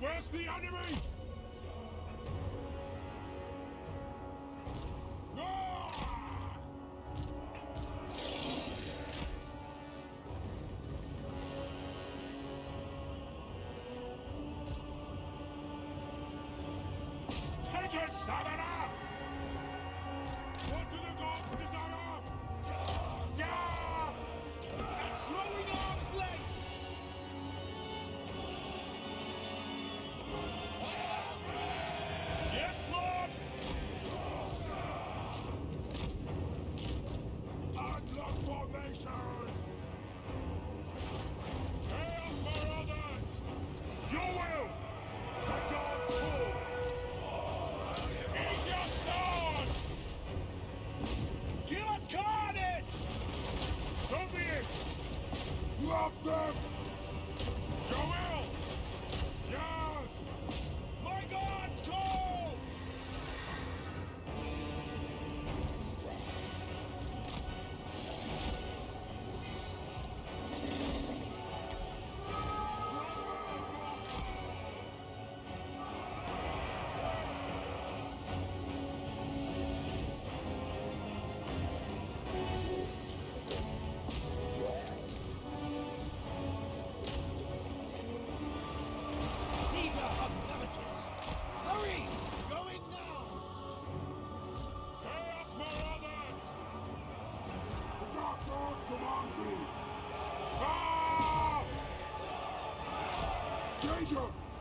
Where's the enemy? Take it, Savannah! What do the gods desire?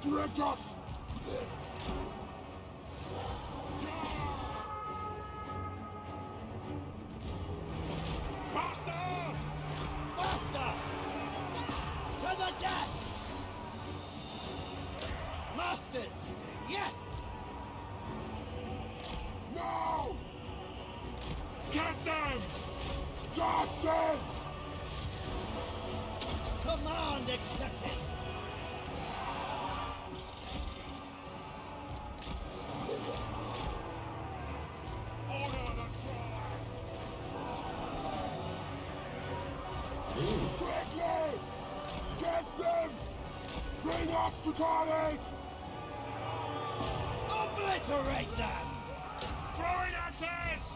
Direct us! Faster! Faster! To the death! Masters! Yes! Quickly! Get them! Bring Ostracani! Obliterate them! Throwing axes!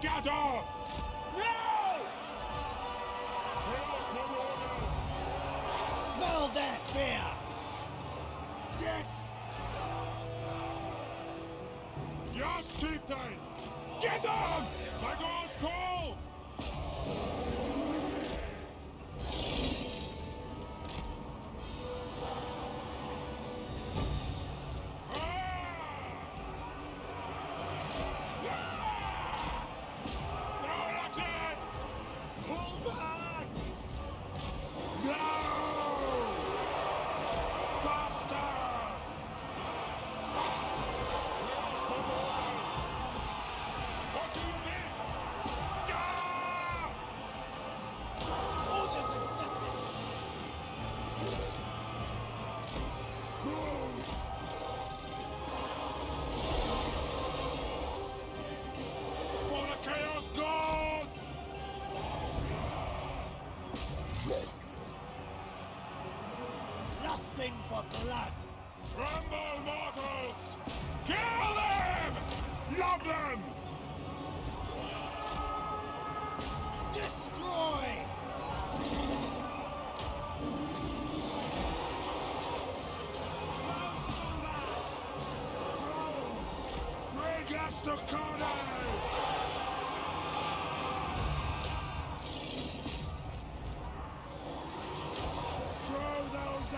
Scatter! No! Smell that fear! Yes! Yes, chieftain! Get up!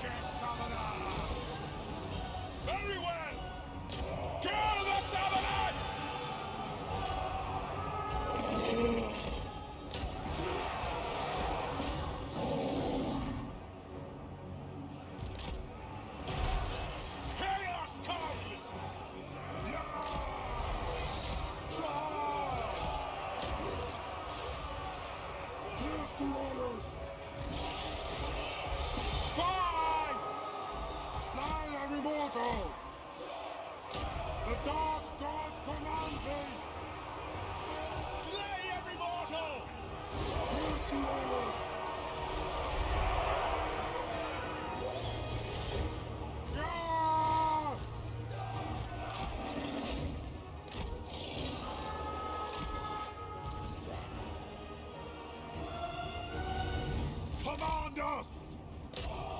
Very well!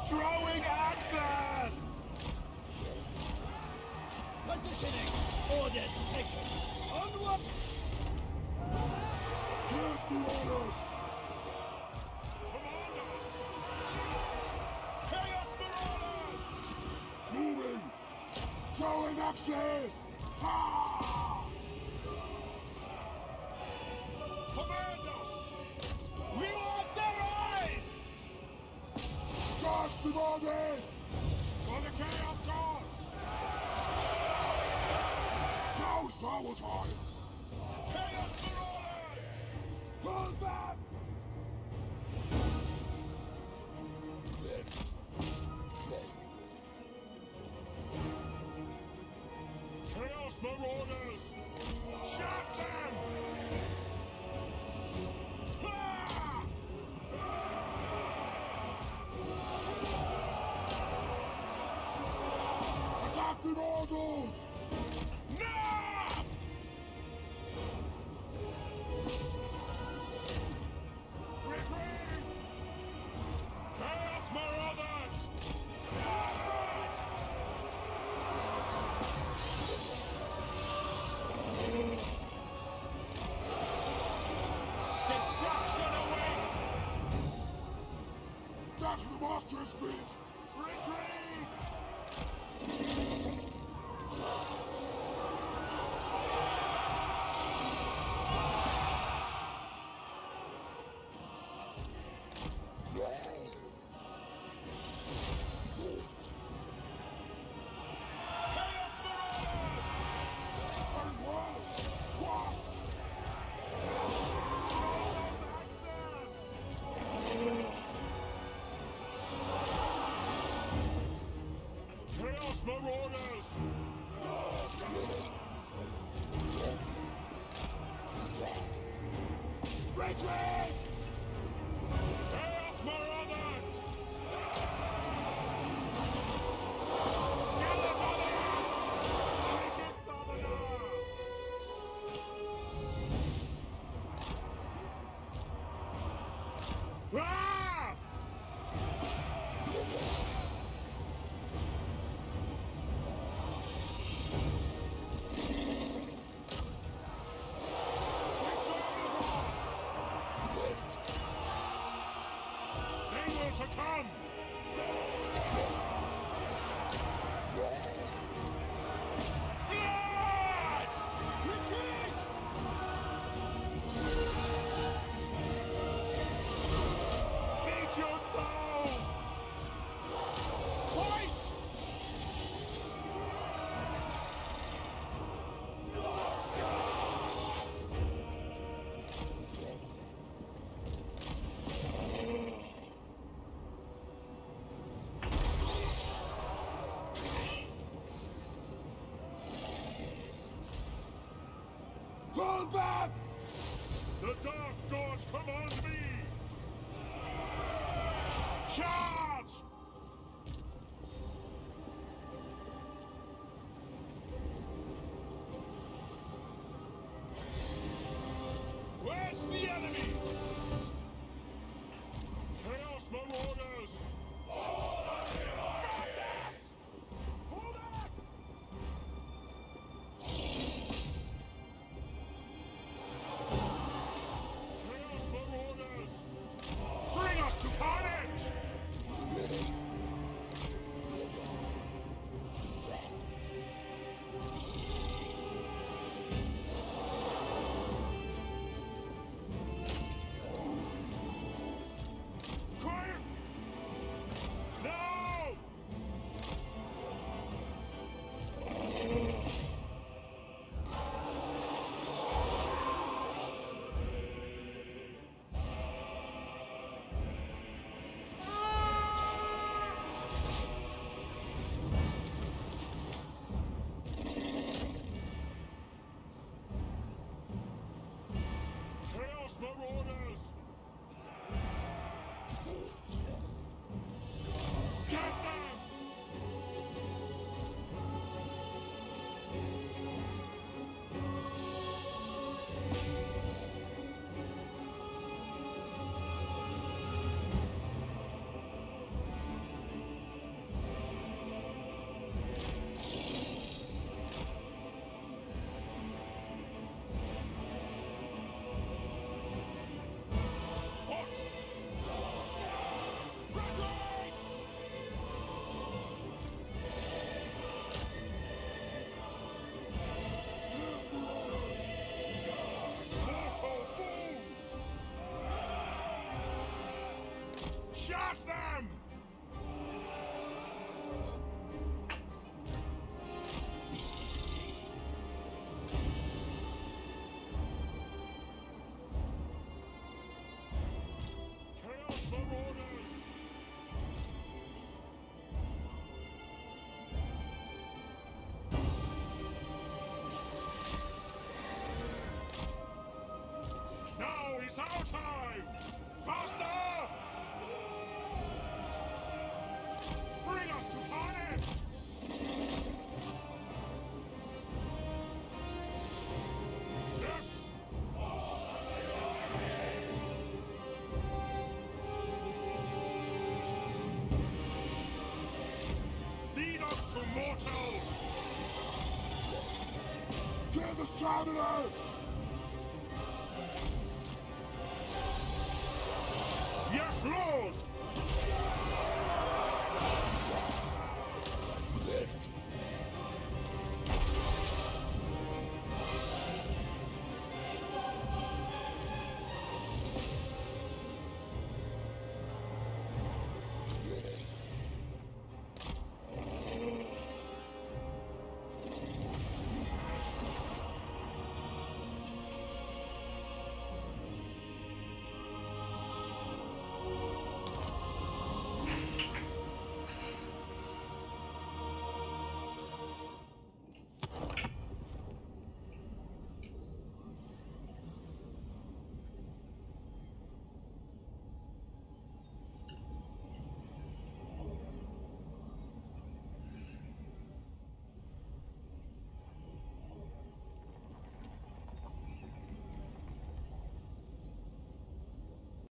Throwing axes! Positioning. Orders taken. Onward. Yes, Marauders! Command us! Chaos Marauders! Moving! Throwing axes! Ha! Time! Chaos Marauders! Turn back! Chaos Marauders! Shock them! Ha! Attack That's the master speed! Retreat! Marauders! Retreat! They will Dark Gods command me! Charge! Lower order. Kill the Southerners!